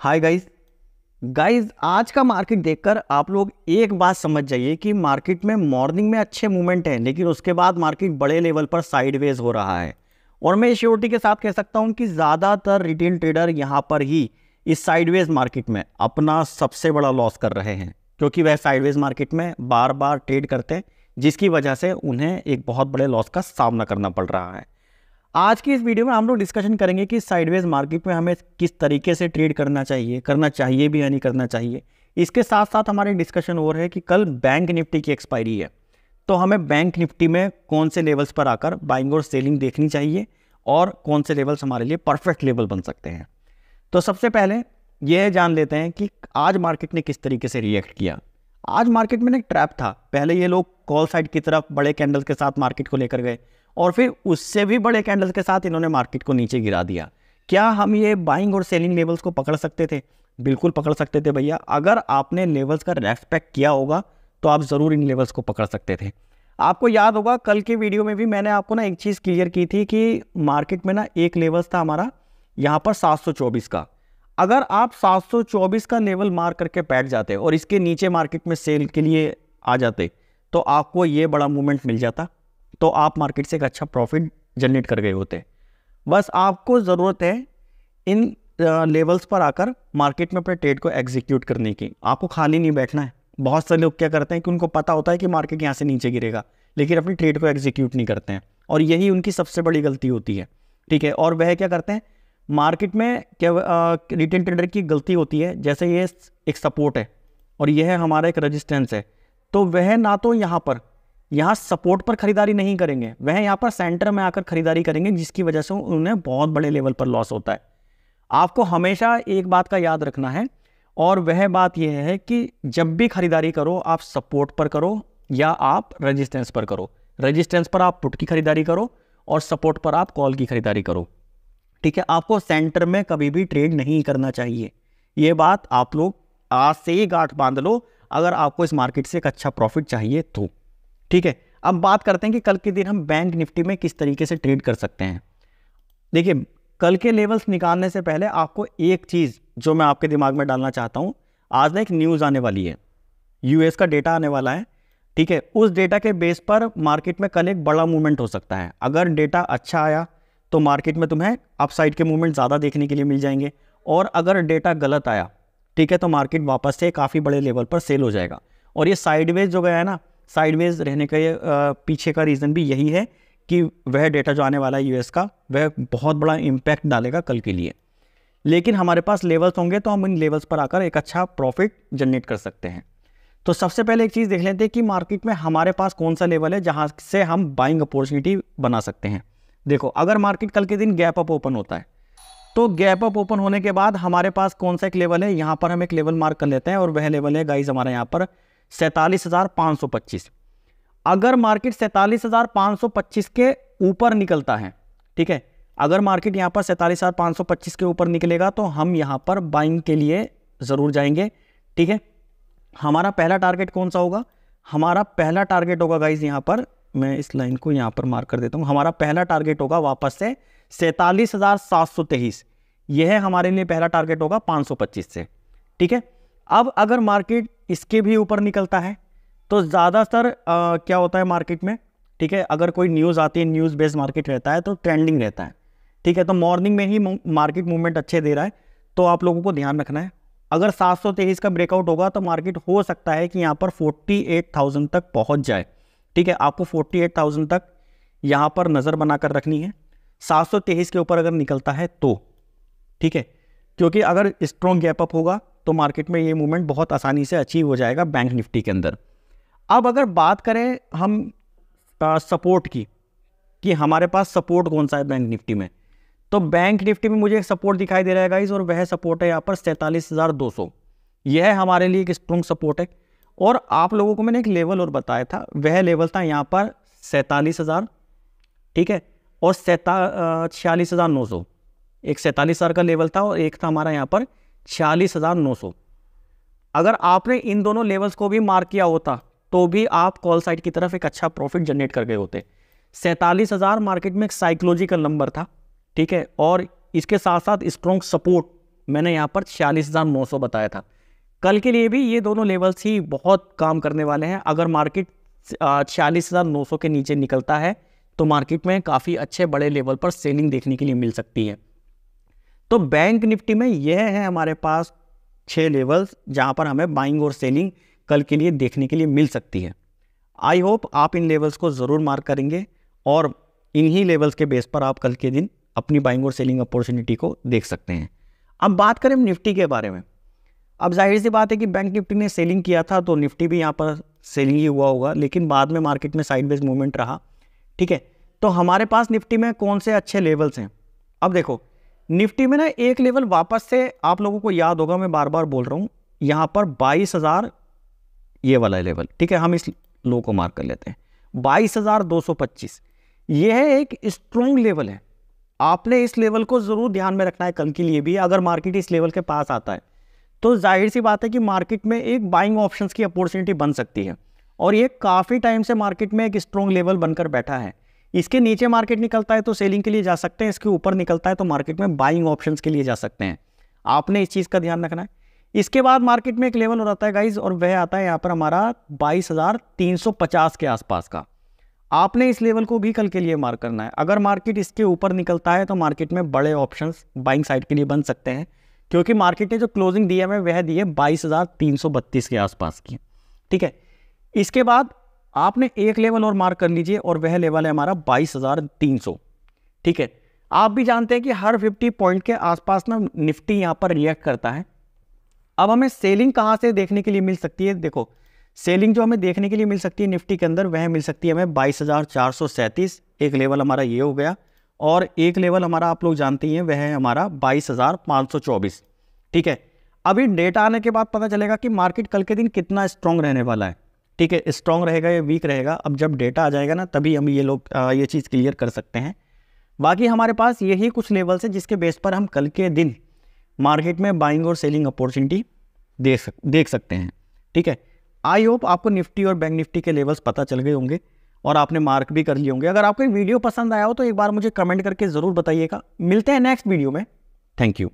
Hi guys guys आज का market देखकर आप लोग एक बात समझ जाइए कि मार्केट में मॉर्निंग में अच्छे मूवमेंट हैं, लेकिन उसके बाद मार्केट बड़े लेवल पर साइडवेज हो रहा है। और मैं श्योरिटी के साथ कह सकता हूँ कि ज़्यादातर रिटेल ट्रेडर यहाँ पर ही इस साइडवेज मार्केट में अपना सबसे बड़ा लॉस कर रहे हैं, क्योंकि वह साइडवेज मार्केट में बार बार ट्रेड करते हैं, जिसकी वजह से उन्हें एक बहुत बड़े लॉस का सामना करना पड़ रहा है। आज की इस वीडियो में हम लोग डिस्कशन करेंगे कि साइडवेज मार्केट में हमें किस तरीके से ट्रेड करना चाहिए करना चाहिए भी या नहीं करना चाहिए। इसके साथ साथ हमारी डिस्कशन और है कि कल बैंक निफ्टी की एक्सपायरी है। तो हमें बैंक निफ्टी में कौन से लेवल्स पर आकर बाइंग और सेलिंग देखनी चाहिए और कौन से लेवल्स हमारे लिए परफेक्ट लेवल बन सकते हैं। तो सबसे पहले यह जान लेते हैं कि आज मार्केट ने किस तरीके से रिएक्ट किया। आज मार्केट में एक ट्रैप था। पहले ये लोग कॉल साइड की तरफ़ बड़े कैंडल्स के साथ मार्केट को लेकर गए। और फिर उससे भी बड़े कैंडल्स के साथ इन्होंने मार्केट को नीचे गिरा दिया। क्या हम ये बाइंग और सेलिंग लेवल्स को पकड़ सकते थे? बिल्कुल पकड़ सकते थे भैया। अगर आपने लेवल्स का रेस्पेक्ट किया होगा तो आप ज़रूर इन लेवल्स को पकड़ सकते थे। आपको याद होगा, कल के वीडियो में भी मैंने आपको ना एक चीज़ क्लियर की थी कि मार्केट में ना एक लेवल्स था हमारा, यहाँ पर 724 का। अगर आप 724 का लेवल मार करके बैठ जाते और इसके नीचे मार्केट में सेल के लिए आ जाते तो आपको ये बड़ा मूवमेंट मिल जाता। तो आप मार्केट से एक अच्छा प्रॉफिट जनरेट कर गए होते। बस आपको ज़रूरत है इन लेवल्स पर आकर मार्केट में अपने ट्रेड को एग्जीक्यूट करने की। आपको खाली नहीं बैठना है। बहुत सारे लोग क्या करते हैं कि उनको पता होता है कि मार्केट यहाँ से नीचे गिरेगा, लेकिन अपनी ट्रेड को एग्जीक्यूट नहीं करते हैं। और यही उनकी सबसे बड़ी गलती होती है। ठीक है? और वह क्या करते हैं? मार्केट में क्या रिटेल ट्रेडर की गलती होती है। जैसे ये एक सपोर्ट है और यह हमारा एक रजिस्टेंस है। तो वह ना तो यहाँ पर यहाँ सपोर्ट पर खरीदारी नहीं करेंगे। वह यहाँ पर सेंटर में आकर खरीदारी करेंगे, जिसकी वजह से उन्हें बहुत बड़े लेवल पर लॉस होता है। आपको हमेशा एक बात का याद रखना है, और वह बात यह है कि जब भी खरीदारी करो, आप सपोर्ट पर करो या आप रजिस्टेंस पर करो। रजिस्टेंस पर आप पुट की खरीदारी करो, और सपोर्ट पर आप कॉल की खरीदारी करो। ठीक है, आपको सेंटर में कभी भी ट्रेड नहीं करना चाहिए। ये बात आप लोग आज से ही गांठ बाँध लो। अगर आपको इस मार्केट से एक अच्छा प्रॉफिट चाहिए तो। ठीक है? अब बात करते हैं कि कल के दिन हम बैंक निफ्टी में किस तरीके से ट्रेड कर सकते हैं। देखिए, कल के लेवल्स निकालने से पहले आपको एक चीज़ जो मैं आपके दिमाग में डालना चाहता हूँ, आज ना एक न्यूज़ आने वाली है। यूएस का डेटा आने वाला है, ठीक है? उस डेटा के बेस पर मार्केट में कल एक बड़ा मूवमेंट हो सकता है। अगर डेटा अच्छा आया तो मार्केट में तुम्हें अपसाइड के मूवमेंट ज़्यादा देखने के लिए मिल जाएँगे। और अगर डेटा गलत आया, ठीक है? तो मार्केट वापस से काफ़ी बड़े लेवल पर सेल हो जाएगा। और ये साइडवेज जो गया है ना साइडवेज रहने का ये पीछे का रीज़न भी यही है कि वह डेटा जो आने वाला है यूएस का, वह बहुत बड़ा इम्पैक्ट डालेगा कल के लिए। लेकिन हमारे पास लेवल्स होंगे तो हम इन लेवल्स पर आकर एक अच्छा प्रॉफिट जनरेट कर सकते हैं। तो सबसे पहले एक चीज़ देख लेते हैं कि मार्केट में हमारे पास कौन सा लेवल है जहाँ से हम बाइंग अपॉर्चुनिटी बना सकते हैं। देखो, अगर मार्केट कल के दिन गैप अप ओपन होता है तो गैप अप ओपन होने के बाद हमारे पास कौन सा एक लेवल है? यहाँ पर हम एक लेवल मार्क कर लेते हैं और वह लेवल है गाइज़ हमारे यहाँ पर सैंतालीस हज़ार पाँच सौ पच्चीस। अगर मार्केट सैंतालीस हज़ार पाँच सौ पच्चीस के ऊपर निकलता है, ठीक है, अगर मार्केट यहाँ पर सैंतालीस हज़ार पाँच सौ पच्चीस के ऊपर निकलेगा तो हम यहाँ पर बाइंग के लिए ज़रूर जाएँगे, ठीक है। हमारा पहला टारगेट कौन सा होगा? हमारा पहला टारगेट होगा गाइज़ यहाँ पर, मैं इस लाइन को यहाँ पर मार्क कर देता हूँ। हमारा पहला टारगेट होगा वापस से सैंतालीस हज़ार सात सौ तेईस। यह हमारे लिए पहला टारगेट होगा पाँच सौ पच्चीस से, ठीक है। अब अगर मार्केट इसके भी ऊपर निकलता है। तो ज़्यादातर क्या होता है मार्केट में? ठीक है, अगर कोई न्यूज़ आती है न्यूज़ बेस्ड मार्केट रहता है तो ट्रेंडिंग रहता है। ठीक है तो मॉर्निंग में ही मार्केट मूवमेंट अच्छे दे रहा है तो आप लोगों को ध्यान रखना है। अगर सात सौ तेईस का ब्रेकआउट होगा तो मार्केट हो सकता है कि यहाँ पर फोर्टी तक पहुँच जाए। ठीक है, आपको फोर्टी तक यहाँ पर नज़र बनाकर रखनी है। सात सौ तेईस के ऊपर अगर निकलता है तो। ठीक है, क्योंकि अगर स्ट्रॉन्ग गैप अप होगा तो मार्केट में ये मूवमेंट बहुत आसानी से अचीव हो जाएगा बैंक निफ्टी के अंदर। अब अगर बात करें हम सपोर्ट की, कि हमारे पास सपोर्ट कौन सा है बैंक निफ्टी में तो बैंक निफ्टी में मुझे एक सपोर्ट दिखाई दे रहा है गाइज़ और वह सपोर्ट है यहाँ पर सैंतालीस हज़ार दो सौ। यह हमारे लिए एक स्ट्रॉन्ग सपोर्ट है। और आप लोगों को मैंने एक लेवल और बताया था, वह लेवल था यहाँ पर सैंतालीस हज़ार, ठीक है? और सैता छियालीस हज़ार नौ सौ। एक सैंतालीस हज़ार का लेवल था और एक था हमारा यहाँ पर छियालीस हज़ार नौ सौ। अगर आपने इन दोनों लेवल्स को भी मार्क किया होता तो भी आप कॉल साइड की तरफ़ एक अच्छा प्रॉफिट जनरेट कर गए होते। सैंतालीस हज़ार मार्केट में एक साइकोलॉजिकल नंबर था, ठीक है? और इसके साथ साथ स्ट्रॉन्ग सपोर्ट मैंने यहाँ पर छियालीस हज़ार नौ सौ बताया था। कल के लिए भी ये दोनों लेवल्स ही बहुत काम करने वाले हैं। अगर मार्केट छियालीस हज़ार नौ सौ के नीचे निकलता है तो मार्केट में काफ़ी अच्छे बड़े लेवल पर सेलिंग देखने के लिए मिल सकती है। तो बैंक निफ्टी में यह है हमारे पास छः लेवल्स जहाँ पर हमें बाइंग और सेलिंग कल के लिए देखने के लिए मिल सकती है। आई होप आप इन लेवल्स को ज़रूर मार्क करेंगे और इन्हीं लेवल्स के बेस पर आप कल के दिन अपनी बाइंग और सेलिंग अपॉर्चुनिटी को देख सकते हैं। अब बात करें निफ्टी के बारे में। अब ज़ाहिर सी बात है कि बैंक निफ्टी ने सेलिंग किया था तो निफ्टी भी यहाँ पर सेलिंग ही हुआ होगा, लेकिन बाद में मार्केट में साइडवेज मूवमेंट रहा, ठीक है? तो हमारे पास निफ्टी में कौन से अच्छे लेवल्स हैं? अब देखो निफ्टी में ना एक लेवल वापस से आप लोगों को याद होगा, मैं बार बार बोल रहा हूँ, यहाँ पर बाईस हज़ार ये वाला लेवल, ठीक है, हम इस लो को मार्क कर लेते हैं। बाईस हज़ार दो सौ पच्चीस, यह एक स्ट्रॉन्ग लेवल है। आपने इस लेवल को ज़रूर ध्यान में रखना है कल के लिए भी, अगर मार्केट इस लेवल के पास आता है। तो ज़ाहिर सी बात है कि मार्केट में एक बाइंग ऑप्शंस की अपॉर्चुनिटी बन सकती है, और ये काफ़ी टाइम से मार्केट में एक स्ट्रॉन्ग लेवल बनकर बैठा है। इसके नीचे मार्केट निकलता है तो सेलिंग के लिए जा सकते हैं, इसके ऊपर निकलता है तो मार्केट में बाइंग ऑप्शन के लिए जा सकते हैं। आपने इस चीज़ का ध्यान रखना है। इसके बाद मार्केट में एक लेवल हो जाता है गाइज़ और वह आता है यहाँ पर हमारा बाईस के आसपास का। आपने इस लेवल को भी कल के लिए मार्क करना है। अगर मार्केट इसके ऊपर निकलता है तो मार्केट में बड़े ऑप्शंस बाइंग साइड के लिए बन सकते हैं, क्योंकि मार्केट ने जो क्लोजिंग दी है, वह दी है बाईस के आसपास की ठीक है? इसके बाद आपने एक लेवल और मार्क कर लीजिए और वह लेवल है हमारा बाईस हज़ार तीन सौ। ठीक है? आप भी जानते हैं कि हर 50 पॉइंट के आसपास ना निफ्टी यहाँ पर रिएक्ट करता है। अब हमें सेलिंग कहाँ से देखने के लिए मिल सकती है? देखो, सेलिंग जो हमें देखने के लिए मिल सकती है निफ्टी के अंदर, वह मिल सकती है हमें बाईस एक लेवल हमारा ये हो गया और एक लेवल हमारा आप लोग जानते हैं, वह है हमारा बाईस हज़ार पाँच सौ चौबीस। ठीक है? अभी डेटा आने के बाद पता चलेगा कि मार्केट कल के दिन कितना स्ट्रांग रहने वाला है। ठीक है स्ट्रॉन्ग रहेगा या वीक रहेगा, अब जब डेटा आ जाएगा ना, तभी हम ये लोग ये चीज़ क्लियर कर सकते हैं। बाकी हमारे पास यही कुछ लेवल्स है जिसके बेस पर हम कल के दिन मार्केट में बाइंग और सेलिंग अपॉर्चुनिटी देख सक, देख सकते हैं। ठीक है आई होप आपको निफ्टी और बैंक निफ्टी के लेवल्स पता चल गए होंगे और आपने मार्क भी कर लिए होंगे। अगर आपको वीडियो पसंद आया हो तो एक बार मुझे कमेंट करके ज़रूर बताइएगा। मिलते हैं नेक्स्ट वीडियो में। Thank you